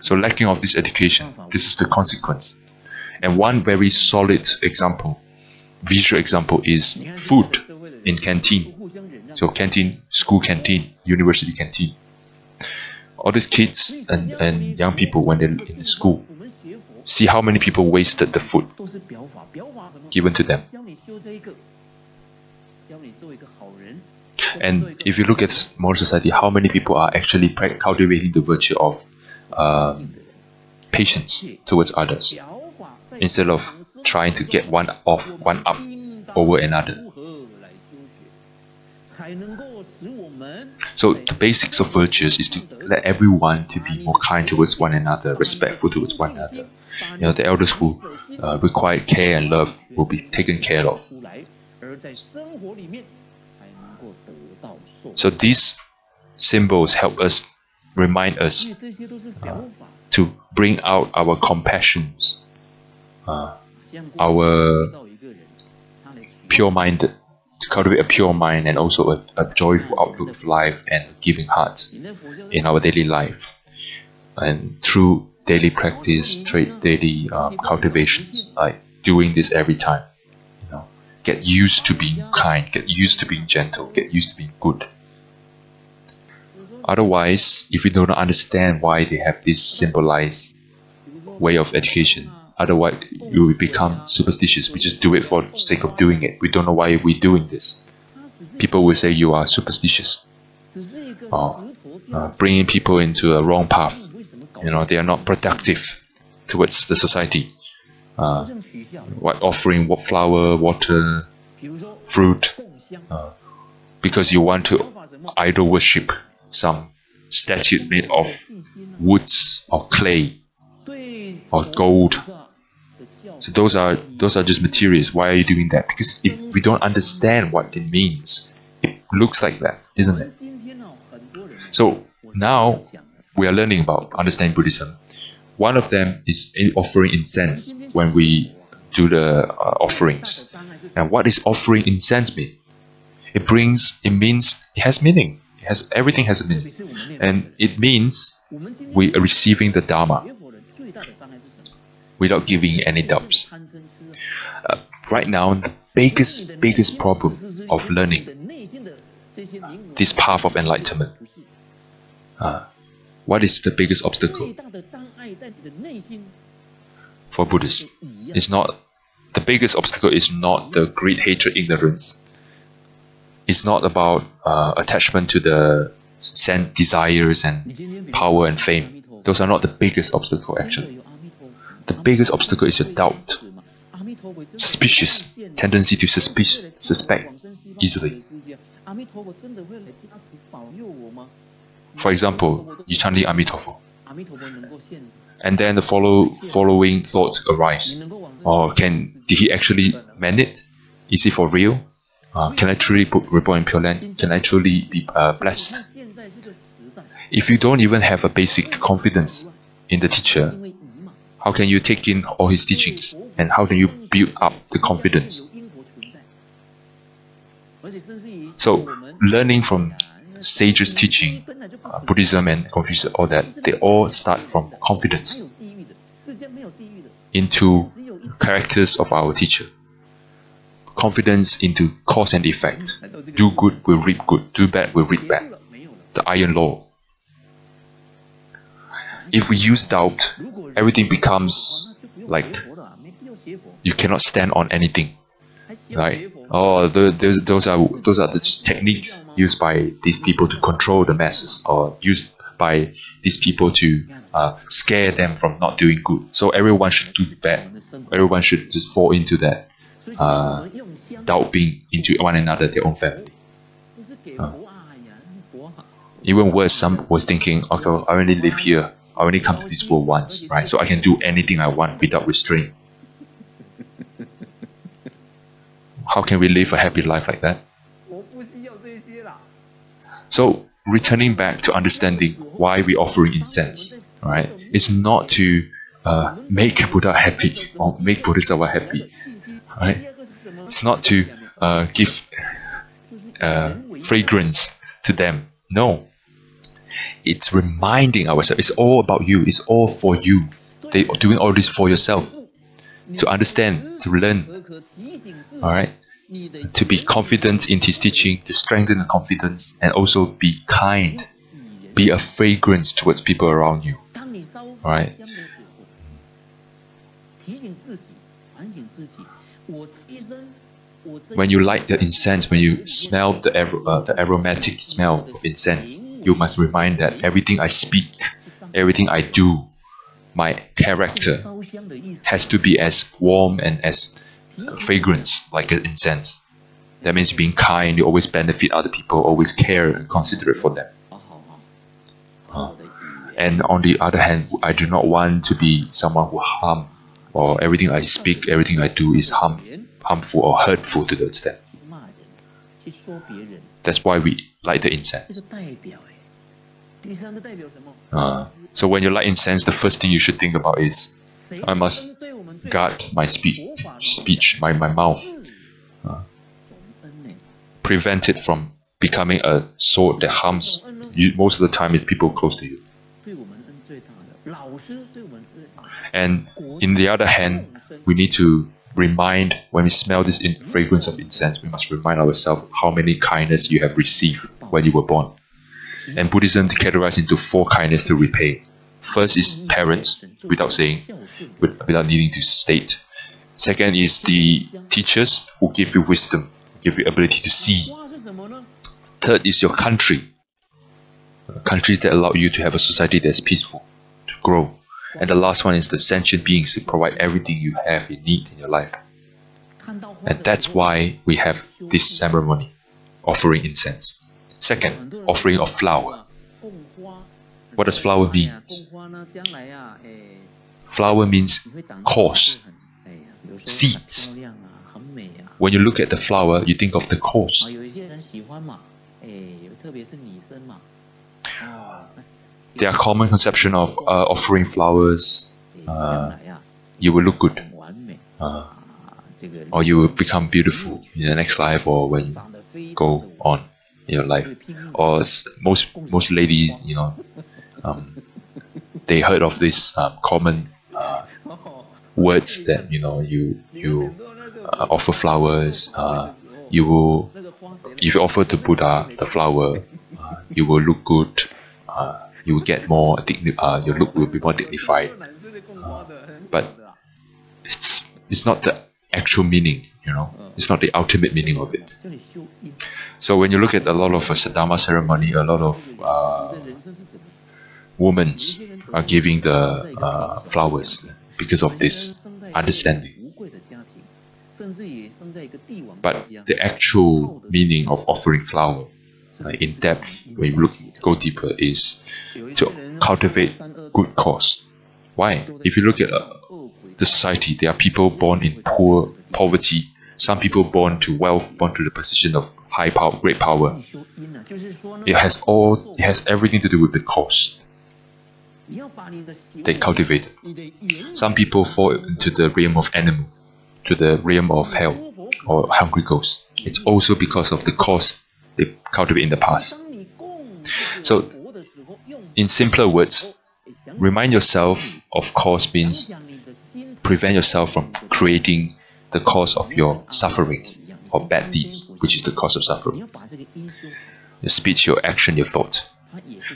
So lacking of this education, this is the consequence. And one very solid example, visual example is food in canteen. So canteen, school canteen, university canteen. All these kids and, and young people when they're in school, see how many people wasted the food given to them. And if you look at modern society, how many people are actually cultivating the virtue of um, patience towards others instead of trying to get one off, one up over another. So the basics of virtues is to let everyone to be more kind towards one another, respectful towards one another. You know, the elders who uh, require care and love will be taken care of. So these symbols help us, remind us uh, to bring out our compassions, uh, our pure mind, to cultivate a pure mind and also a, a joyful outlook of life and giving heart in our daily life. And through daily practice, daily um, cultivations, like doing this every time. Get used to being kind, get used to being gentle, get used to being good. Otherwise, if we do not understand why they have this symbolized way of education, otherwise we will become superstitious. We just do it for the sake of doing it. We don't know why we're doing this. People will say you are superstitious. Or uh, bringing people into a wrong path. You know, they are not productive towards the society. Uh, what offering what flower, water, fruit, uh, because you want to idol worship some statue made of woods or clay or gold. So those are those are just materials. Why are you doing that? Because if we don't understand what it means, it looks like that, isn't it? So now we are learning about understanding Buddhism. One of them is offering incense when we do the uh, offerings. And what is offering incense mean? It brings it means it has meaning has everything has a meaning, and it means we are receiving the Dharma without giving any doubts. Uh, right now, the biggest biggest problem of learning this path of enlightenment. Uh, what is the biggest obstacle for Buddhists? It's not the biggest obstacle is not the greed, hatred, ignorance it's not about uh, attachment to the sense desires and power and fame. Those are not the biggest obstacle actually. The biggest obstacle is your doubt, suspicious tendency to suspicious, suspect easily. For example, you chanting Amitabha, and then the follow following thoughts arise. Or can did he actually mean it? Is it for real? uh, can I truly put reborn in Pure Land? Can I truly be uh, blessed? If you don't even have a basic confidence in the teacher, how can you take in all his teachings? And how do you build up the confidence? So, learning from sages' teaching, uh, Buddhism and Confucius, all that, they all start from confidence into characters of our teacher confidence into cause and effect. Do good will reap good, do bad will reap bad. The iron law. If we use doubt, everything becomes like you cannot stand on anything. Right? Oh, those, those are those are the techniques used by these people to control the masses, or used by these people to uh, scare them from not doing good. So everyone should do bad. Everyone should just fall into that uh, being into one another, their own family. Uh, even worse, some was thinking, okay, I only live here. I only come to this world once, right? So I can do anything I want without restraint. How can we live a happy life like that? So returning back to understanding why we're offering incense, right? It's not to uh, make Buddha happy or make Bodhisattva happy right? It's not to uh, give uh, fragrance to them. No. it's reminding ourselves. It's all about you. It's all for you. They are doing all this for yourself to understand, to learn. All right, to be confident in his teaching, to strengthen the confidence, and also be kind. Be a fragrance towards people around you. All right. When you light the incense, when you smell the, uh, the aromatic smell of incense, you must remind that everything I speak, everything I do, my character has to be as warm and as fragrance like an incense. That means being kind, you always benefit other people, always care and considerate for them. Uh, and on the other hand, I do not want to be someone who harm or everything I speak, everything I do is harm, harmful or hurtful to the extent. That's why we light the incense. Uh, so when you light incense, the first thing you should think about is, I must guard my speech, speech, my, my mouth. Uh, prevent it from becoming a sword that harms you. Most of the time, is people close to you. And in the other hand, we need to remind when we smell this fragrance of incense, we must remind ourselves how many kindness you have received when you were born. And Buddhism categorizes into four kindness to repay. First is parents, without saying, without needing to state. Second is the teachers who give you wisdom, give you ability to see. Third is your country, countries that allow you to have a society that's peaceful, to grow. And the last one is the sentient beings who provide everything you have, you need in your life. And that's why we have this ceremony, offering incense. Second, offering of flower. What does flower mean? Flower means cause, seeds. When you look at the flower, you think of the cause. There are common conception of uh, offering flowers. Uh, you will look good, uh, or you will become beautiful in the next life, or when you go on in your life. Or most most ladies, you know, um, they heard of this um, common uh, words that you know you you uh, offer flowers. Uh, you will if you offer to Buddha the flower, uh, you will look good. Uh, you will get more digni- uh, your look will be more dignified. But it's it's not the actual meaning, you know. It's not the ultimate meaning of it. So when you look at a lot of uh, Dharma ceremony, a lot of uh, women are giving the uh, flowers because of this understanding. But the actual meaning of offering flower uh, in depth, when you look go deeper, is to cultivate good cause. Why? If you look at uh, the society, there are people born in poor poverty. Some people born to wealth, born to the position of high power, great power. It has all, it has everything to do with the cause they cultivate. Some people fall into the realm of animal, to the realm of hell, or hungry ghosts. It's also because of the cause they cultivate in the past. So, in simpler words, remind yourself of cause means prevent yourself from creating the cause of your sufferings or bad deeds, which is the cause of suffering. Your speech, your action, your thought.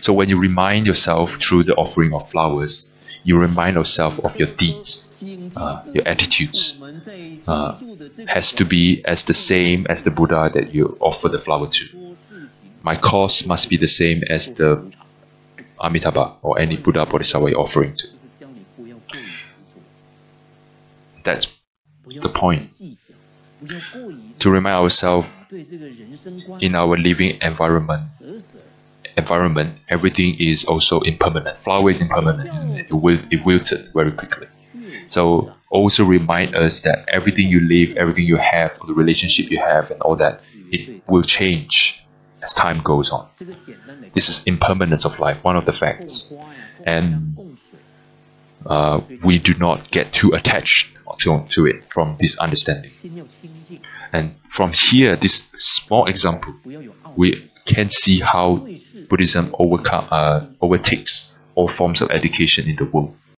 So when you remind yourself through the offering of flowers, you remind yourself of your deeds, uh, your attitudes. Uh, has to be as the same as the Buddha that you offer the flower to. My cause must be the same as the Amitabha or any Buddha Bodhisattva offering to. That's the point. To remind ourselves in our living environment environment, everything is also impermanent. Flower is impermanent, isn't it? It, will, it wilted very quickly. So also remind us that everything you live, everything you have, the relationship you have, and all that, it will change as time goes on. This is impermanence of life, one of the facts. And uh, we do not get too attached to, it from this understanding. And from here, this small example, we can see how Buddhism overcome, uh, overtakes all forms of education in the world.